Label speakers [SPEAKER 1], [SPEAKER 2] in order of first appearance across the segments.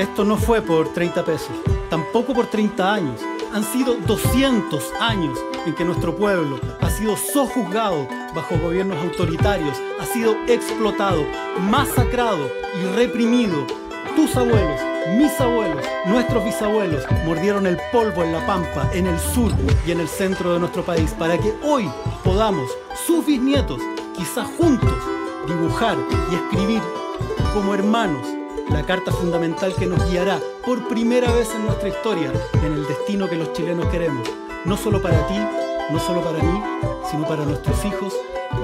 [SPEAKER 1] Esto no fue por 30 pesos, tampoco por 30 años. Han sido 200 años en que nuestro pueblo ha sido sojuzgado bajo gobiernos autoritarios, ha sido explotado, masacrado y reprimido. Tus abuelos, mis abuelos, nuestros bisabuelos mordieron el polvo en la pampa, en el sur y en el centro de nuestro país, para que hoy podamos, sus bisnietos, quizás juntos, dibujar y escribir como hermanos la carta fundamental que nos guiará por primera vez en nuestra historia en el destino que los chilenos queremos, no solo para ti, no solo para mí, sino para nuestros hijos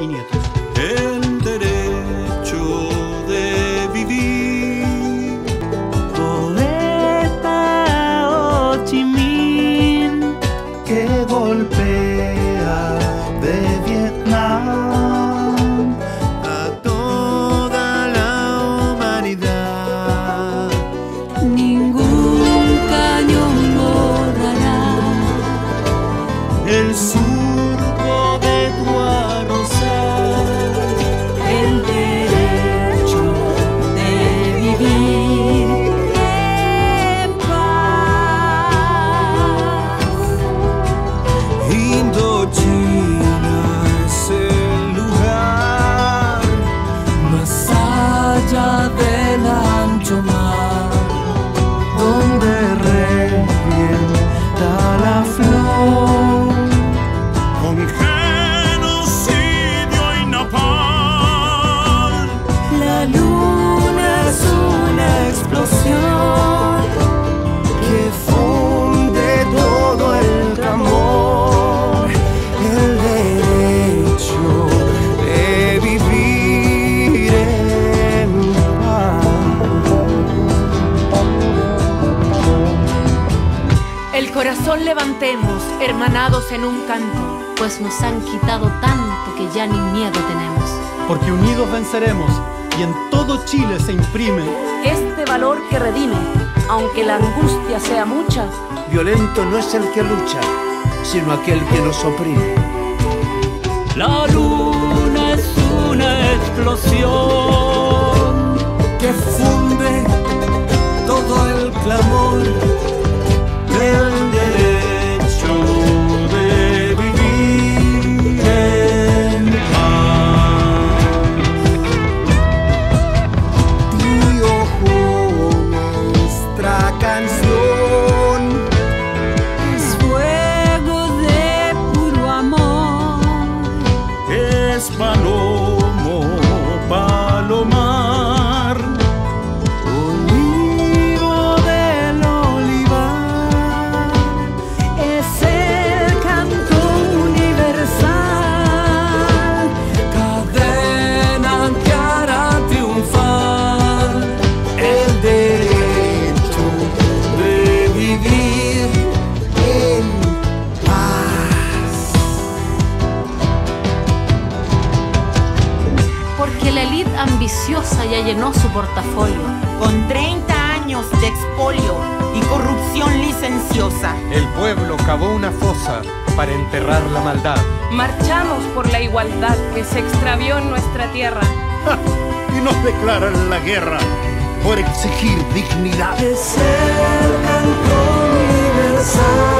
[SPEAKER 1] y nietos.
[SPEAKER 2] El derecho de vivir.
[SPEAKER 3] Poeta Ho Chi
[SPEAKER 4] que golpea de Vietnam
[SPEAKER 5] 좀 corazón levantemos, hermanados en un canto, pues nos han quitado tanto que ya ni miedo tenemos.
[SPEAKER 1] Porque unidos venceremos y en todo Chile se imprime
[SPEAKER 5] Este valor que redime, aunque la angustia sea mucha,
[SPEAKER 6] Violento no es el que lucha, sino aquel que nos oprime.
[SPEAKER 3] La luna es una explosión.
[SPEAKER 5] your ambiciosa ya llenó su portafolio.
[SPEAKER 7] con 30 años de expolio y corrupción licenciosa.
[SPEAKER 8] El pueblo cavó una fosa para enterrar la maldad.
[SPEAKER 9] Marchamos por la igualdad que se extravió en nuestra tierra.
[SPEAKER 2] Y nos declaran la guerra por exigir dignidad.
[SPEAKER 4] Es el canto universal